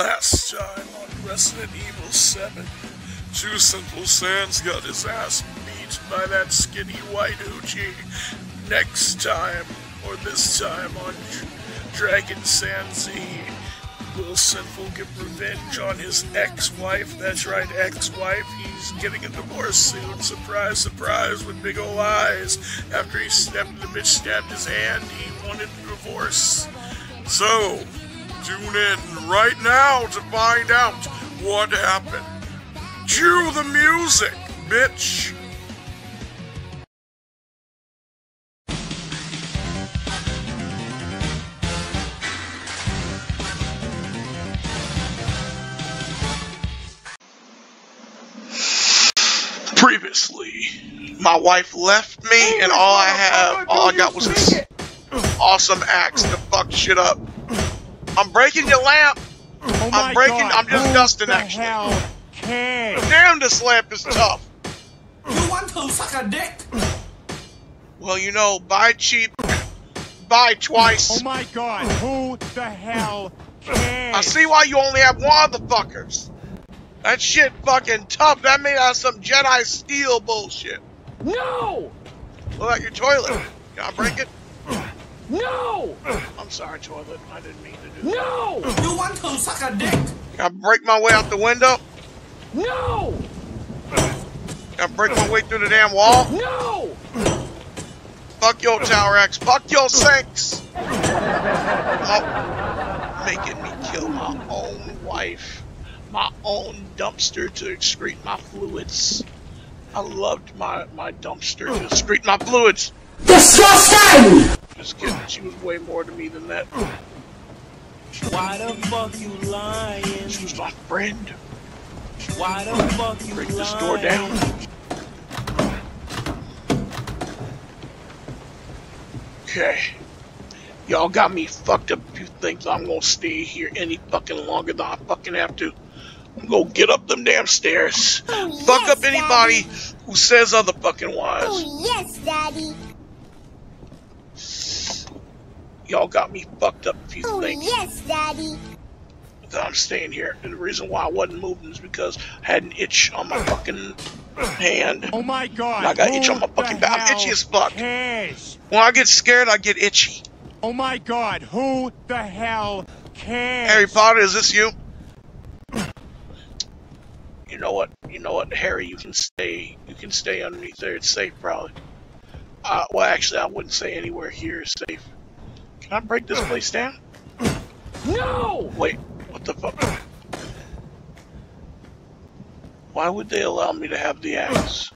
Last time on Resident Evil 7, Two Sinful Sans got his ass beat by that skinny white Uchi. Next time, or this time on Dragon San Z, will Sinful get revenge on his ex-wife? That's right, ex-wife. He's getting a divorce soon. Surprise, surprise, with big ol' eyes. After he stabbed the bitch stabbed his hand, he wanted a divorce. So, tune in right now to find out what happened. Cue the music, bitch! Previously, my wife left me, and all I have, all I got was this awesome axe to fuck shit up. I'm breaking your lamp. Oh I'm breaking- God. I'm just Who dusting, the actually. Hell cares? Damn, this lamp is tough. You want to suck a dick? Well, you know, buy cheap, buy twice. Oh my God! Who the hell cares? I see why you only have one of the fuckers. That shit fucking tough. That made out of some Jedi steel bullshit. No! What about your toilet? Can I break it? No! I'm sorry, toilet. I didn't mean to do that. No! You want to suck a dick? Can I break my way out the window? No! Can I break my way through the damn wall? No! Fuck your Tower X. Fuck your sinks. Oh, making me kill my own wife. My own dumpster to excrete my fluids. I loved my, my dumpster to excrete my fluids. Disgusting! Just kidding. She was way more to me than that. Why the fuck you lying? She was my friend. Why the fuck you Break lying? this door down. Okay. Y'all got me fucked up if you think I'm gonna stay here any fucking longer than I fucking have to. I'm gonna get up them damn stairs. Oh, Fuck yes, up anybody who says other fucking wise. Oh, yes, Daddy. Y'all got me fucked up if you Oh, think yes, Daddy. that I'm staying here. And the reason why I wasn't moving is because I had an itch on my fucking hand. Oh my God! I got Who itch on my the fucking back. I'm hell itchy as fuck. Cares? When I get scared, I get itchy. Oh my God! Who the hell cares? Harry Potter, is this you? You know what? You know what, Harry? You can stay. You can stay underneath there. It's safe, probably. Uh, well, actually, I wouldn't say anywhere here is safe. Can I break this place down? No! Wait, what the fuck? Why would they allow me to have the axe?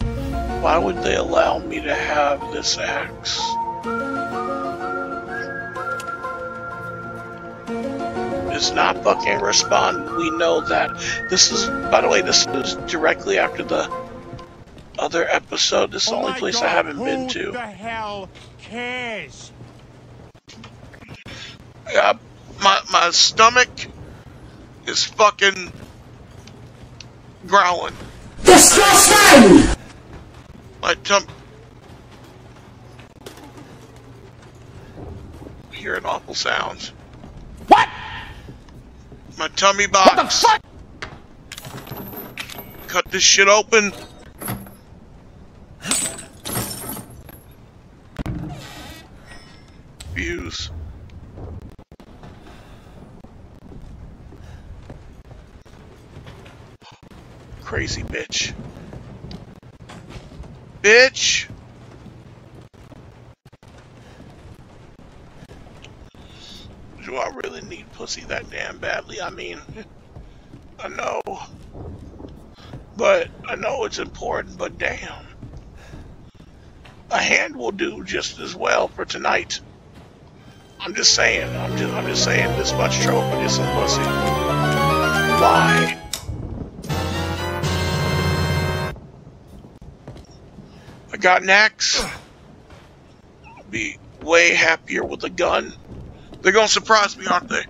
Why would they allow me to have this axe? It's not fucking respond. We know that. This is, by the way, this is directly after the other episode. This is the Oh only place God, I haven't been to. the hell cares? Yeah, my my stomach is fucking growling. Disgusting! My tum hearing awful sounds. What? My tummy box. What the fuck? Cut this shit open. Views. Crazy bitch. Bitch! Do I really need pussy that damn badly? I mean, I know. But I know it's important, but damn. A hand will do just as well for tonight. I'm just saying, I'm just I'm just saying this much trouble for this some pussy. Why? I got an axe. I'll be way happier with a gun. They're gonna surprise me, aren't they?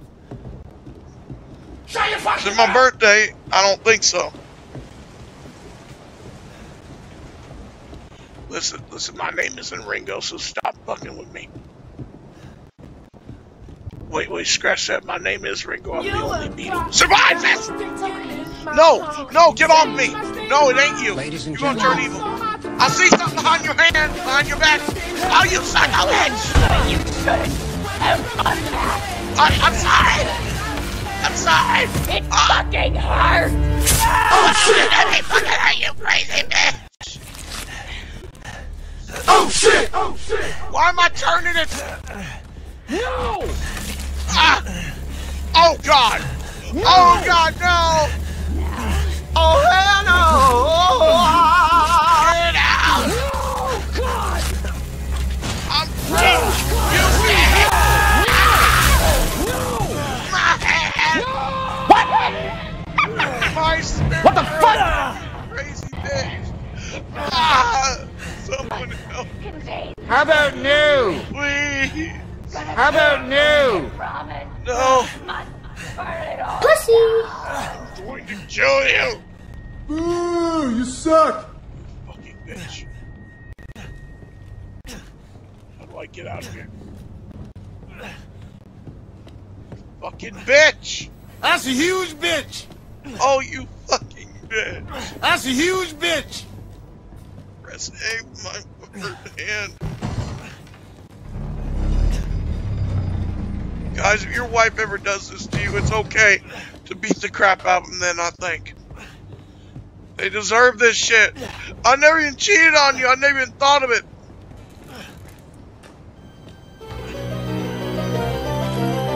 Shut your fucking Is it my birthday? I don't think so. Listen, listen, my name isn't Ringo, so stop fucking with me. Wait, wait, scratch that. My name is Ringo. I'm the only Beatle. Survive this! No, no, get off me! No, it ain't you. Ladies and You're gonna turn evil. I see something behind your hand, behind your back. Oh, you son of a bitch! You I, I'm sorry. I'm sorry. It fucking hurts. Oh shit! Let me fucking hurt you, crazy bitch! Oh shit! Oh shit! Why am I turning it? No! Ah! Oh god! Oh god, no! Oh hell no! Get out! Oh god! I'm You can't! My hand! What? My spirit! What the fuck? Crazy bitch! Ah! Someone help! How about new? Please! How about new? No! Pussy. I'm going to kill you! Boo, you suck. You fucking bitch. How do I get out of here? Fucking bitch! That's a huge bitch. Oh, you fucking bitch! That's a huge bitch. Press A with my hurt hand. Guys, if your wife ever does this to you, it's okay to beat the crap out of them then, I think. They deserve this shit. I never even cheated on you. I never even thought of it.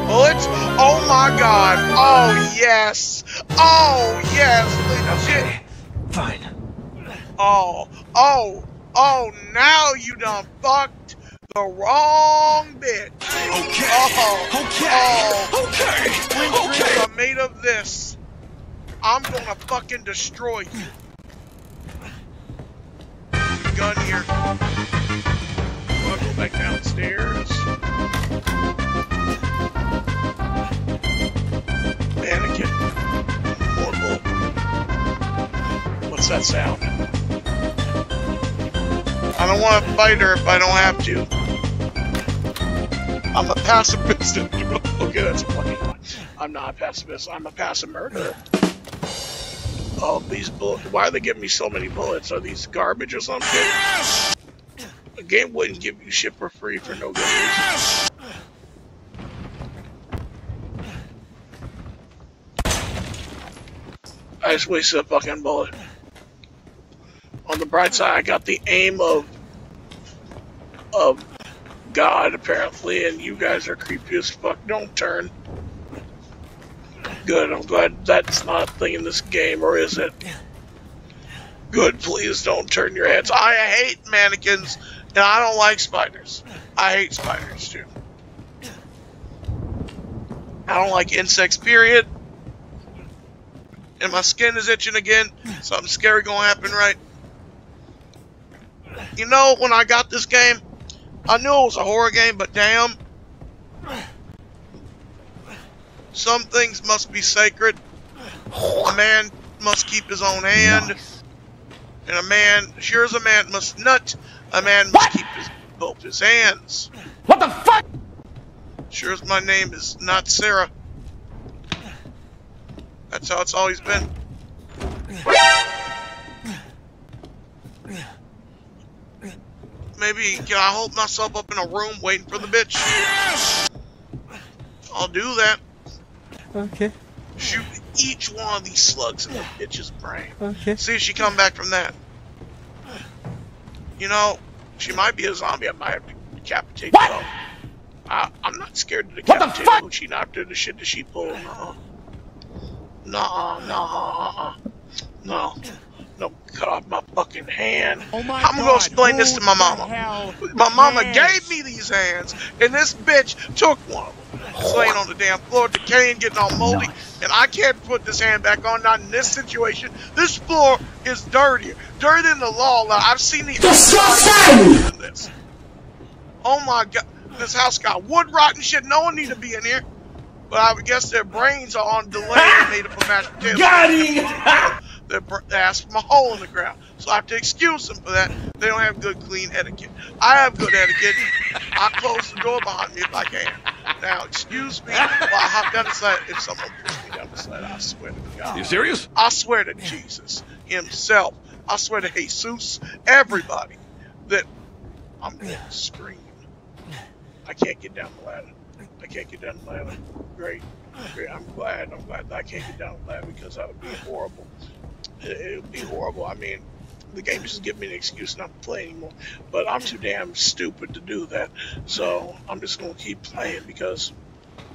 Bullets? Oh my god. Oh yes. Oh yes. Legit. Fine. Oh, oh, oh, now you done fucked the wrong bitch. Okay. Oh, Okay. oh. Okay. Twin Okay. are made of this. I'm gonna fucking destroy you. Gun here. I'll go back downstairs. Mannequin. Bull. What's that sound? I don't want to fight her if I don't have to. I'm a pacifist. okay, that's fucking. I'm not a pacifist. I'm a passive murderer. Oh, these bullets. Why are they giving me so many bullets? Are these garbage or something? The game wouldn't give you shit for free for no good reason. I just wasted a fucking bullet. On the bright side, I got the aim of of God apparently, and you guys are creepy as fuck. Don't turn. Good. I'm glad that's not a thing in this game, or is it? Good. Please don't turn your heads. I hate mannequins, and I don't like spiders. I hate spiders too. I don't like insects. Period. And my skin is itching again. Something scary gonna happen, right? You know, when I got this game, I knew it was a horror game, but damn. Some things must be sacred. A man must keep his own hand. And a man, sure as a man must nut, a man must keep his, both his hands. What the fuck? Sure as my name is not Sarah. That's how it's always been. Maybe can I hold myself up in a room waiting for the bitch? Yes! I'll do that. Okay, Shoot each one of these slugs in the bitch's brain. okay. See if she come back from that. You know, she might be a zombie. I might have to decapitate her. I, I'm not scared to decapitate her. when She not do the shit that she pulled. No. No, no, no, no. Cut off my fucking hand. Oh my I'm gonna God, explain this to my mama. My mama cares? gave me these hands, and this bitch took one of them. It's laying on the damn floor, decaying, getting all moldy, and I can't put this hand back on. Not in this situation. This floor is dirtier, dirtier than the law. Like, I've seen these. Disgusting! this. Oh my god, this house got wood rot and shit. No one need to be in here. But I would guess their brains are on delay and made up of mashed potatoes. Got him. their ass from a hole in the ground. So I have to excuse them for that. They don't have good, clean etiquette. I have good etiquette. I close the door behind me if I can. Now, excuse me while I hop down the slide. If someone pushes me down the slide, I swear to God. You serious? I swear to Jesus himself. I swear to Jesus, everybody, that I'm going to scream. I can't get down the ladder. I can't get down the ladder. Great. Great. I'm glad. I'm glad that I can't get down the ladder because that would be horrible. It, would be horrible. I mean, the game just give me an excuse not to play anymore. But I'm too damn stupid to do that. So I'm just going to keep playing because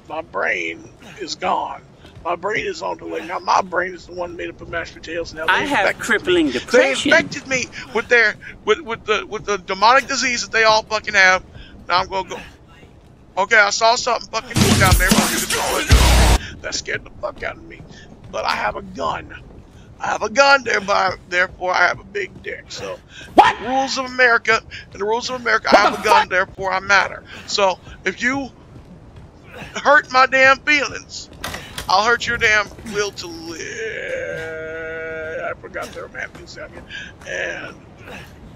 my brain is gone. My brain is on delay. Now my brain is the one made up of mashed potatoes. Now I have crippling me. depression. They infected me with their with with the with the demonic disease that they all fucking have. Now I'm gonna go. Okay, I saw something fucking down there. That scared the fuck out of me. But I have a gun. I have a gun, thereby, therefore I have a big dick. So, what? rules of America, and the rules of America, I have a gun, therefore I matter. So, if you hurt my damn feelings, I'll hurt your damn will to live. I forgot the romantic sound again. And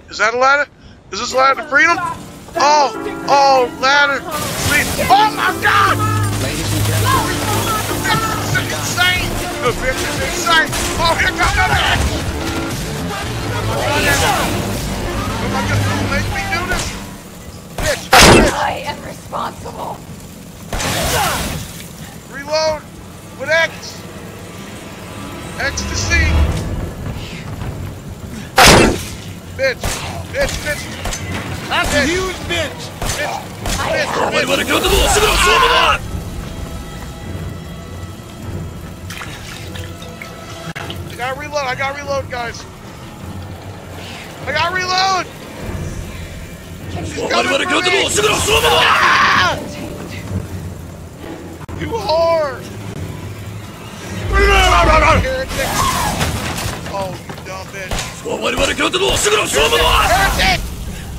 is that a ladder? Is this a ladder to freedom? Oh, oh, ladder. Freedom. Oh my God! Ladies and gentlemen, This is insane. The bitch is insane. Oh, here comes the bitch. Am I gonna make me do this? Bitch, bitch. I am responsible. Reload with X. Ecstasy. Bitch. Bitch, bitch. That's Bitch. a huge bitch! Bitch. I Bitch. have Bitch. Gotta reload. I gotta reload, guys. I gotta reload. She's coming ah! You whore. Oh, you dumb bitch.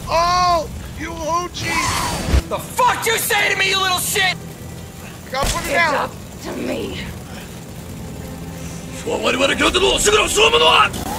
Oh, you hoochie. The fuck you say to me, you little shit? I gotta put it down. It's up to me. 我々京都の守護の勝負のは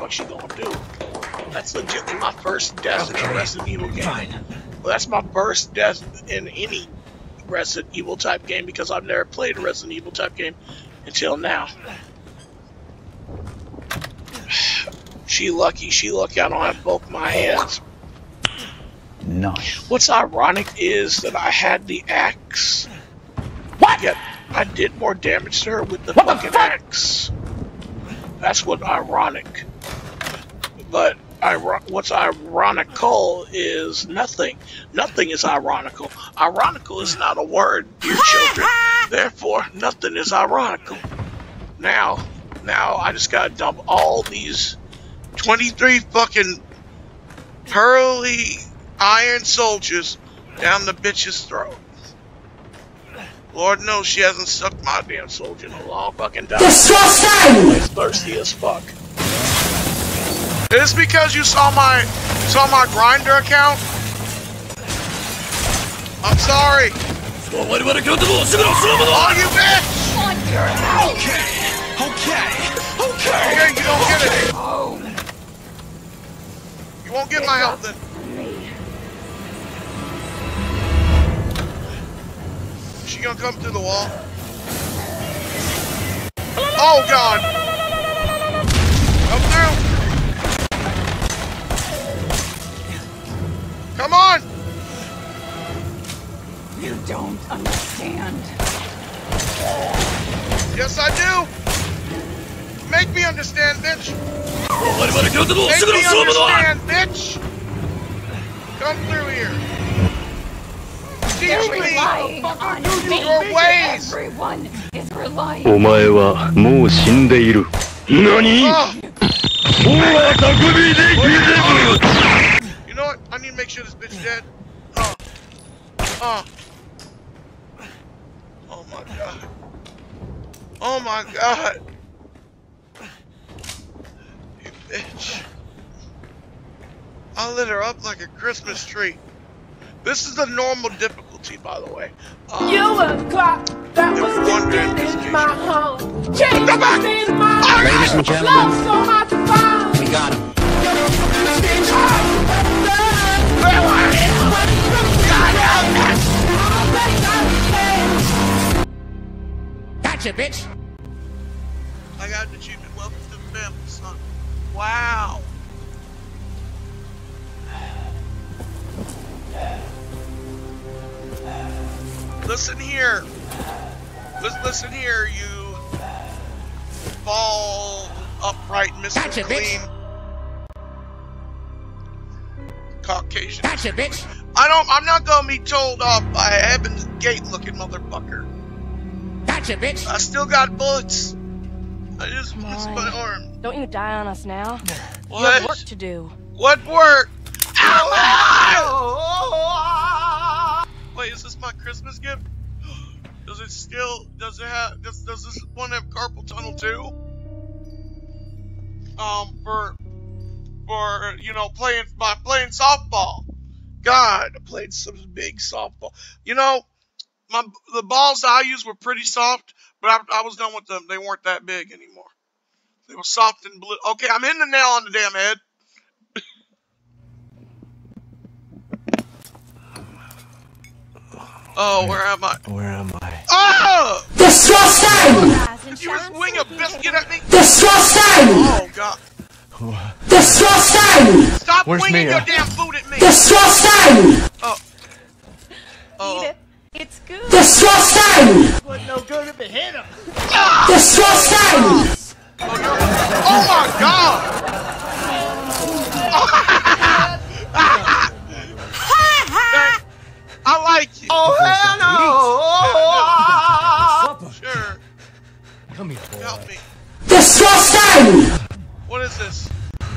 what the she gonna do. That's legitimately my first death in a Resident Evil game. Well, that's my first death in any Resident Evil type game because I've never played a Resident Evil type game until now. She lucky, she lucky I don't have both my hands. Nice. What's ironic is that I had the axe. What? Yet I did more damage to her with the fucking axe. That's what ironic. But what's ironical is nothing. Nothing is ironical. Ironical is not a word, dear children. Therefore, nothing is ironical. Now, now I just gotta dump all these 23 fucking pearly iron soldiers down the bitch's throat. Lord knows she hasn't sucked my damn soldier in a long fucking time. Disgusting! Thirsty as fuck. Is because you saw my saw my Grindr account? I'm sorry. Oh, you bitch! Okay, okay, okay. Okay, you don't get it. You won't get my help then. She gonna come through the wall. Oh god. don't understand. Yes, I do! Make me understand, bitch! 我々京都の Make すぐの me 勝負だ understand, bitch! Come through here. You're me. relying on me. Your ways. Everyone is relying お前はもう死んでいる。何 Oh, もう匠できてる you know what? I need to make sure this bitch dead. Uh, uh. Oh my god. Oh my god. You bitch. I lit her up like a Christmas tree. This is the normal difficulty, by the way. Uh, You a clock that If was one ticking in my home. Change Come back. in my Ladies and gentlemen. Love so hard to find. We got him. Gotcha, bitch. I got an achievement. Welcome to the family, son. Wow. Listen here. Listen, listen here, you fall upright, Mr. Gotcha, bitch. Clean. Caucasian. Gotcha, bitch. I don't. I'm not gonna be told off by a Heaven's Gate looking motherfucker. Gotcha, bitch. I still got bullets. I just missed on. my arm. Don't you die on us now. You What? have work to do. What work? Ow! Wait, is this my Christmas gift? Does it still? Does it have? Does, does this one have carpal tunnel too? Um, for for you know playing by playing softball. God, I played some big softball. You know, my the balls I used were pretty soft, but I, I was done with them. They weren't that big anymore. They were soft and blue. Okay, I'm in the nail on the damn head. Oh, where am I? Where am I? Oh! Disgusting! Did you swing a biscuit at me? Disgusting! Oh, God. Disgusting! Stop Where's winging Mia? your damn food at me! Disgusting! Oh. Oh. It's good. Disgusting! Wasn't no good if it hit him. Disgusting! Oh, oh my God! I like you. Oh, hell no! Sure. Come here, boy. Help me. Disgusting! What is this?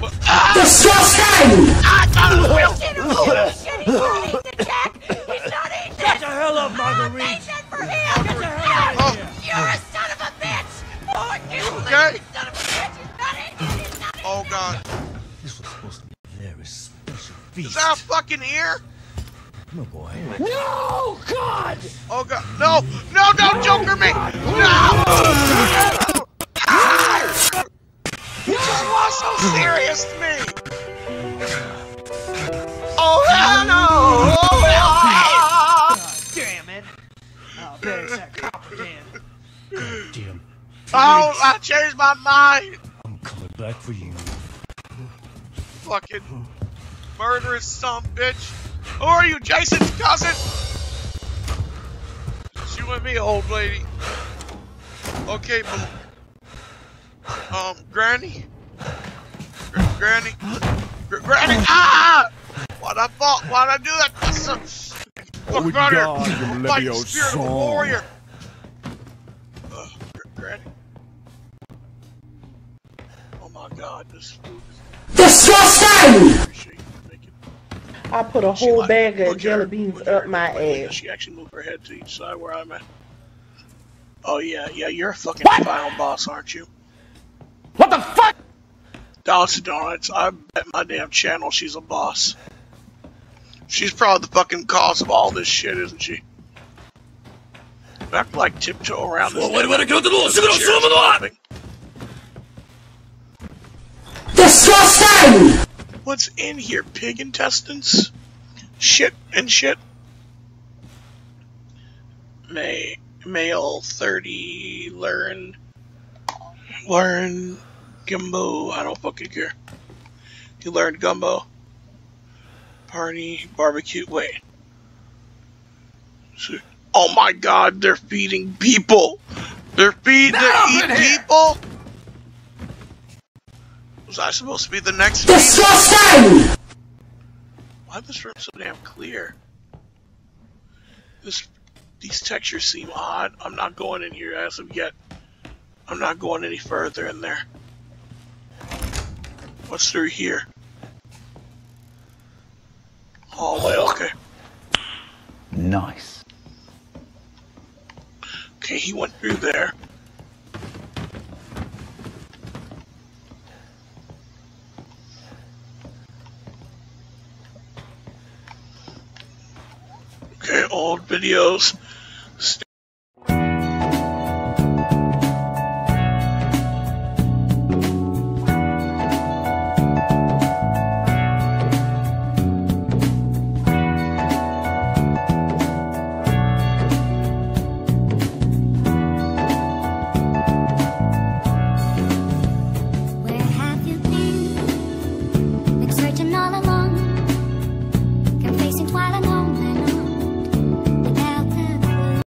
What? Disgusting! Get the hell up, Marguerite! Oh, okay. Oh you got a bitch, buddy. Oh God. This was supposed to be a very special Is feast. that a fucking ear? No, boy. Oh God. No, no, don't Joker me. No. You just was so serious to me. Oh, I changed my mind. I'm coming back for you. Fucking murderous son bitch. Who are you, Jason's cousin? It's you and me, old lady. Okay, but um, Granny, Gr- Granny, Gr- Granny. Ah! Why'd I fall? Why'd I do that? That's so- Fuck here. God, you Fight Leviosa. spirit warrior. God, this food is Disgusting! appreciate you making. I put a whole like- bag of look jelly beans look at her up my leg. ass. She actually moved her head to each side where I'm at. Oh yeah, yeah, you're a fucking final boss, aren't you? What the fuck? Dallas Donuts, I bet my damn channel she's a boss. She's probably the fucking cause of all this shit, isn't she? Back like tiptoe around this. Disgusting! What's in here? Pig intestines? Shit and shit. May male thirty learn learn gumbo. I don't fucking care. You learned gumbo. Party barbecue. Wait. Oh my god, they're feeding people. They're feeding. They're eating people. Was I supposed to be the next? feed? Disgusting! Why is this room so damn clear? This, these textures seem odd. I'm not going in here as of yet. I'm not going any further in there. What's through here? Hallway, okay. Nice. Okay, he went through there. Old videos.